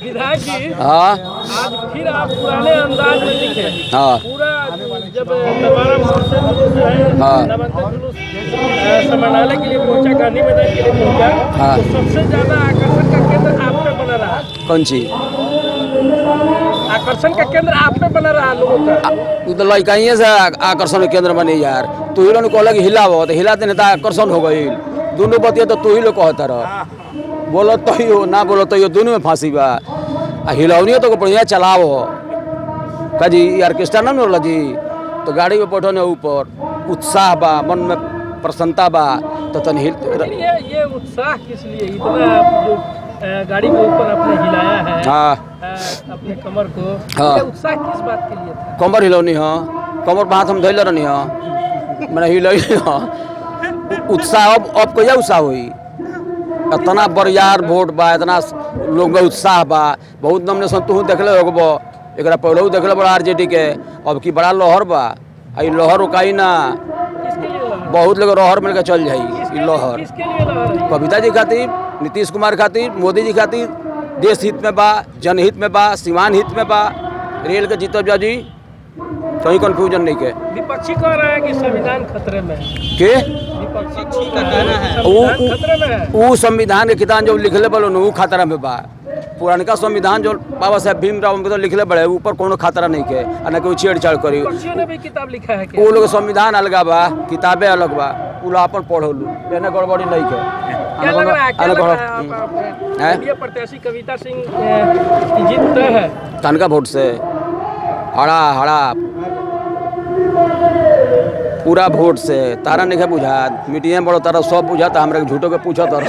आज फिर आप पुराने अंदाज में दिखे हाँ। पूरा जब दोबारा के लिए पहुँचा गांधी मैदान के लिए पहुँचा हाँ। तो सबसे ज़्यादा आकर्षण का केंद्र आपका बना रहा। कौन सी? आकर्षण का केंद्र आप पे बना रहा लोगों का? तो लड़काइए से आकर्षण के केंद्र बनी यार। तू ही लोग कहला कि हिलावो तो हिलाते नहीं तो आकर्षण हो गई। दोनों बतिया तो तू ही लोग कहता रह। बोलो तो ही हो ना बोलो तो ही हो, दोनों में फांसी बा। आ हिलौनी तो बढ़िया चलाओ का जी ये ऑर्केस्ट्रा ना होला जी? तो गाड़ी में बैठो ने ऊपर। उत्साह बा मन में प्रसन्नता बा। तो तन हिल ये उत्साह किस लिए? इतना जो गाड़ी के ऊपर हिलाया है हाँ। अपने कमर को। हाँ। उत्साह किस बात के लिए था? कमर हिलौनी हो। कमर पर हाथ हम धैले रहनी हो। मैंने हिलौनी हो। उत्साह अब अब कहिया उत्साह हुई? इतना बरियार वोट बा इतना लोग में उत्साह बा। बहुत नमने सन तू देखले होगबो एकरा पहले देखले बड़ा डी के। अब की बड़ा लहर बा। आ ई लहर उकाई ना? बहुत लोग रहर मिल के चल जाई लहर? कविता जी खातिर नीतीश कुमार खातिर मोदी जी खातिर देश हित में बा जनहित में बा सीमान हित में बा। रेल के जीतब जा जी कहीं कन्फ्यूज़न नहीं के। विपक्षी कह रहा है कि संविधान खतरे में के? विपक्षी को कहना है। वो- संविधान खतरे में है। ऊ संविधान के किताब जो लिखले बलो न ऊ खतरा में बा। पुरानका संविधान जो बाबा साहेब भीमराव अंबेडकर लिखले बड़े ऊपर कोनो खतरा नहीं के आ ना कोई छेड़छाड़ करी। ने भी किताब लिखा है क्या वो लोग संविधान अलग बा किताबें अलग बा। उ लोग अपन पढ़ोलू एने गड़बड़ी नहीं के। क्या लग रहा है क्या लग रहा है प्रत्याशी कविता सिंह की जीत तय है? तनका वोट से। हड़ा हड़ा पूरा वोट से। तारा नहीं बुझा मीटिंग में बड़ो तारा सब बुझा तो हमारे झूठो के पूछो तारा